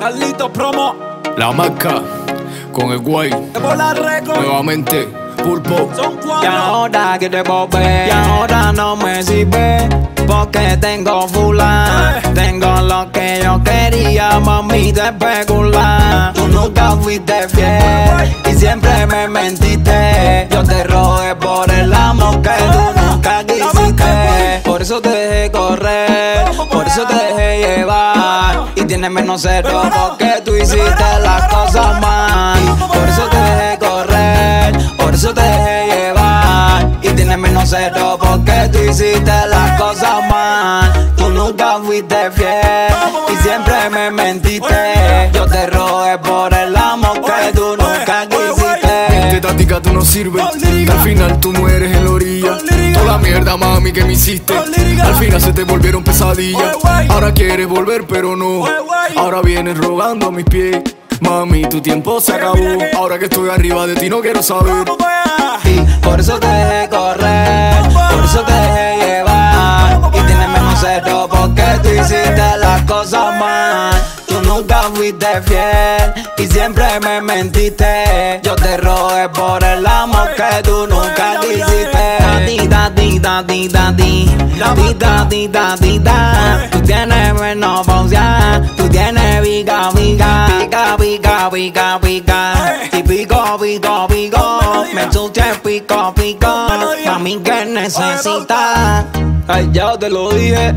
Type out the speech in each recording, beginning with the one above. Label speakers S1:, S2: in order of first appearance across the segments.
S1: Carlito Promo.
S2: La marca con el guay. Nuevamente, pulpo.
S1: Son
S3: Y ahora quiere volver Y ahora no me sirve Porque tengo fulan
S1: Eh.
S3: Tengo lo que yo quería Mami de especular Tú nunca fuiste fiel Y siempre me mentiste. Yo te rogué por el amor que tú nunca quisiste. Por eso te dejé correr Por eso te dejé tienes menos cero porque tú hiciste las cosas mal. Por eso te dejé correr Por eso te dejé llevar. Y tienes menos cero porque tú hiciste las cosas mal. Tú nunca fuiste fiel Y siempre me mentiste. Yo te rogué por el amor que tú nunca quisiste.
S2: Táctica tú no sirves. Al final tú mueres en la orilla. Toda mierda, mami, que me hiciste. Al final se te volvieron pesadillas. Ahora quieres volver, pero no. Ahora vienes rogando a mis pies. Mami, tu tiempo se acabó. Ahora que estoy arriba de ti, no quiero saber.
S3: Y por eso te dejé correr, por eso te dejé llevar. Y tienes menos cero porque tú hiciste las cosas mal. Tú nunca fuiste fiel y siempre me mentiste. Yo te rogué por el amor que tú nunca da di da di di da di da di da. Tú tienes menopausia, tú tienes viga viga, viga viga viga viga. Y pico pico pico, me el pico pico. Mami que necesitas. Ay ya te lo dije,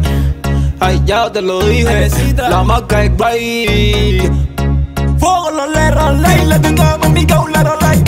S3: ay ya te lo dije. La marca es.
S1: Fuego los lerros, ley, le tengamos mi gaulero, ley.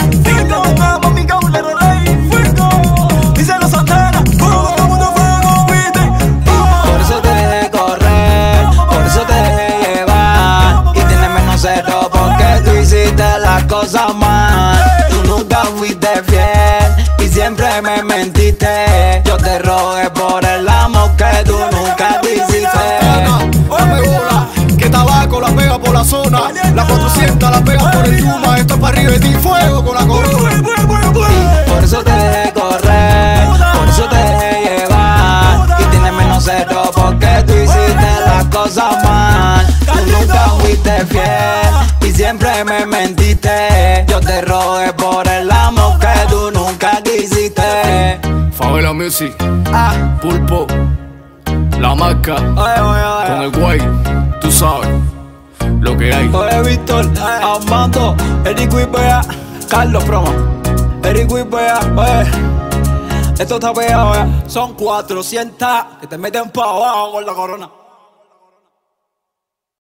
S2: La pega por la zona. La 400 la pega por el Yuma. Esto es para arriba de ti, fuego con la corona.
S3: Por eso te dejé correr, por eso te dejé llevar. Y tienes menos cero porque tú hiciste las cosas mal. Tú nunca fuiste fiel y siempre me mentiste. Yo te rogué por el amor que tú nunca quisiste.
S2: Favela Music,
S3: Ah,
S2: pulpo. La marca
S3: oye, oye,
S2: con el guay. Tú sabes que hay.
S3: Oye, Víctor, Armando, Eric Wipea, Carlos Promo. Eric Wipea, oye. Esto está pegado, oye.
S1: Son 400 que te meten pa' abajo con la corona.